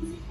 Bye.